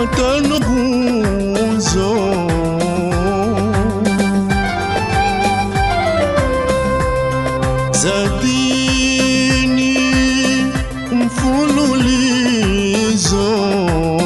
makano bunzo oh. zadini mfululizo um